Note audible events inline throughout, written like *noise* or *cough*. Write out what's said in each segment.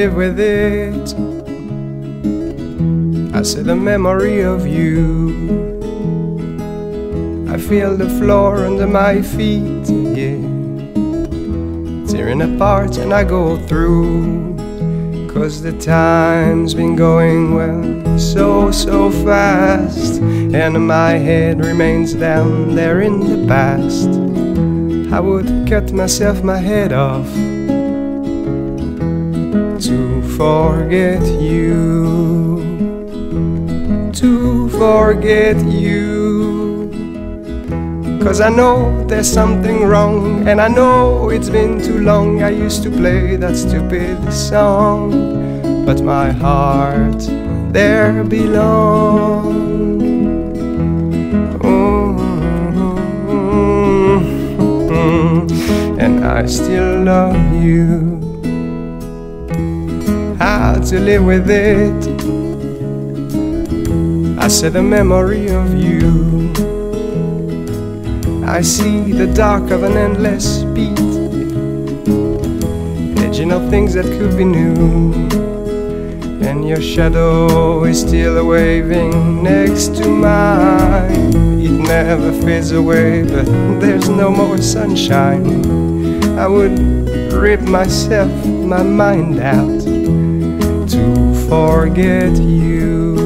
live with it. I see the memory of you. I feel the floor under my feet, yeah. Tearing apart and I go through. Cause the time's been going well so, so fast. And my head remains down there in the past. I would cut myself my head off to forget you. To forget you. Cause I know there's something wrong, and I know it's been too long. I used to play that stupid song, but my heart there belongs. *laughs* and I still love you. To live with it? I see the memory of you. I see the dark of an endless beat, edging of things that could be new. And your shadow is still waving next to mine. It never fades away, but there's no more sunshine. I would rip myself, my mind out forget you.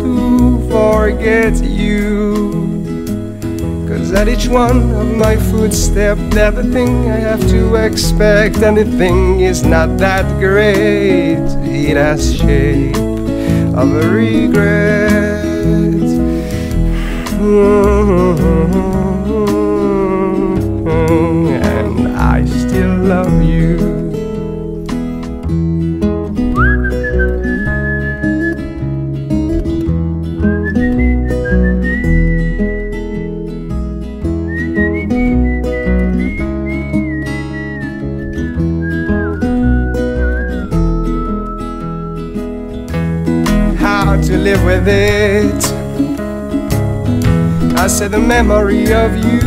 To forget you. Cause at each one of my footsteps, a thing I have to expect, and the thing is not that great. It has shape of a regret. And live with it. I said the memory of you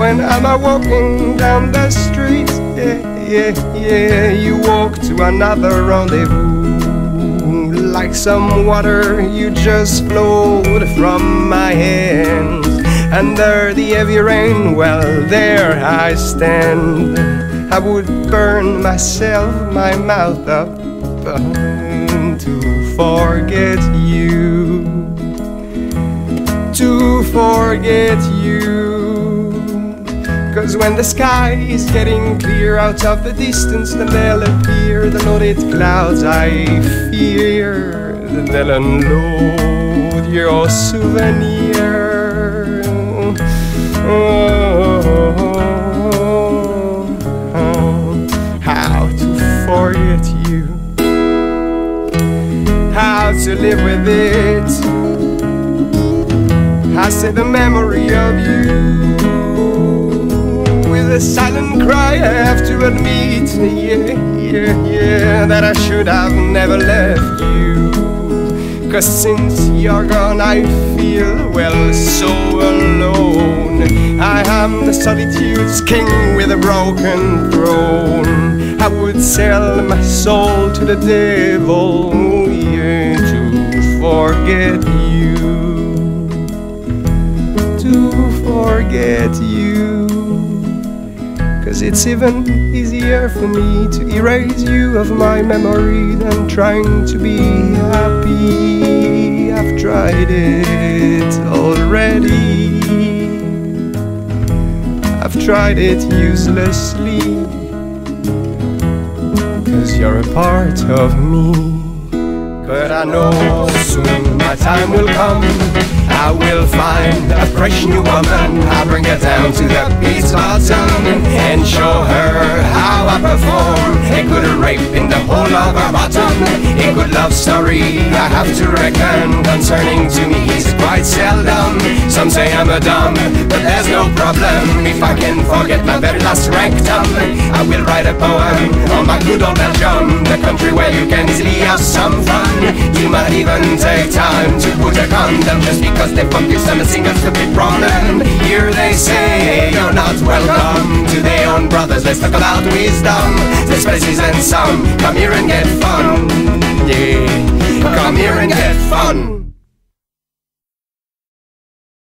when I'm a walking down the street. Yeah, yeah, yeah. You walk to another rendezvous like some water. You just flowed from my hands under the heavy rain. Well, there I stand. I would burn myself, my mouth up to forget you to forget you. Cause when the sky is getting clear out of the distance, then they'll appear the loaded clouds I fear. They'll unload your souvenir. Oh, to live with it. I said the memory of you. With a silent cry I have to admit Yeah, yeah, yeah That I should have never left you. Cause since you're gone I feel, well, so alone. I am the solitude's king with a broken throne. I would sell my soul to the devil forget you to forget you. Cause it's even easier for me to erase you of my memory than trying to be happy. I've tried it already. I've tried it uselessly. Cause you're a part of me. But I know soon my time will come. I will find a fresh new woman. I'll bring her down to the beach bottom and show her how I perform. A good rape in the hole of her bottom. A good love story I have to reckon concerning to me is quite seldom. Some say I'm a dumb, but there's no problem if I can forget my very last rectum. I will write a poem on my good old Belgium, the country where you can easily have some fun. You might even take time to put a condom just because they you some singers to be problem. Here they say you're not welcome to their own brothers let's talk about wisdom. There's places and some. Come here and get fun. Yeah, come here and get fun.